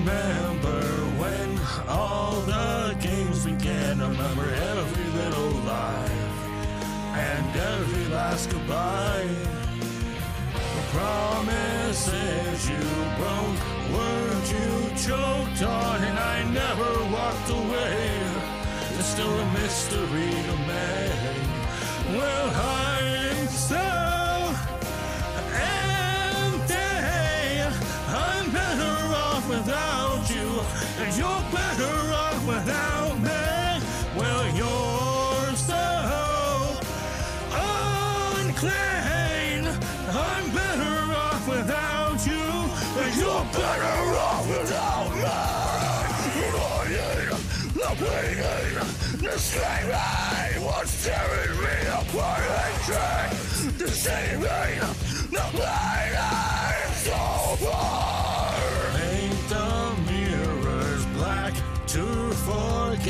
remember when all the games began. I remember every little lie and every last goodbye. The promises you broke, words you choked on, and I never walked away. There's still a mystery to me. Well, I you're better off without me. Well, you're so unclean. I'm better off without you, and you're better off without me. The bleeding, the screaming, what's tearing me apart hatred, the saving, the bleeding, so far.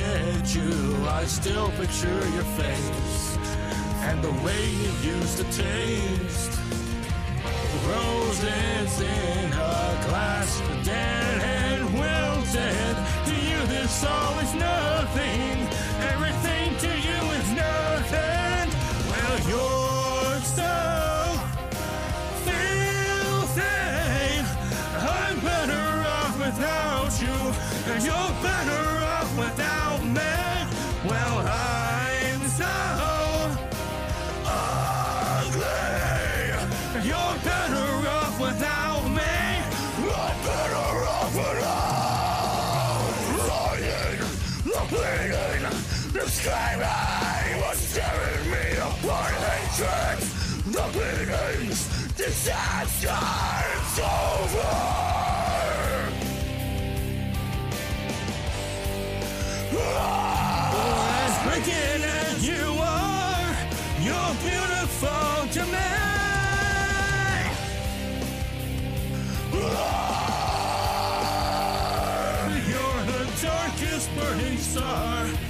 Forget you. I still picture your face and the way you used to taste. Roses in a glass, dead and wilted. To you, this all is screaming, what's tearing me apart, hatred, the bleedings, disaster, it's over. As wicked you are, you're beautiful to me. You're the darkest burning star.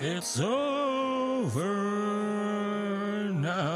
It's over now.